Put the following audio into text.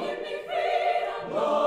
Give me freedom, Lord.